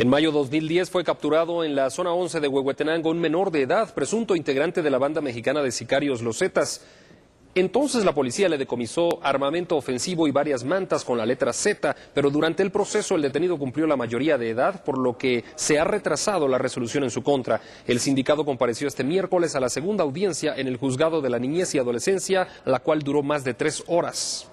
En mayo 2010 fue capturado en la zona 11 de Huehuetenango un menor de edad, presunto integrante de la banda mexicana de sicarios Los Zetas. Entonces la policía le decomisó armamento ofensivo y varias mantas con la letra Z, pero durante el proceso el detenido cumplió la mayoría de edad, por lo que se ha retrasado la resolución en su contra. El sindicado compareció este miércoles a la segunda audiencia en el juzgado de la niñez y adolescencia, la cual duró más de tres horas.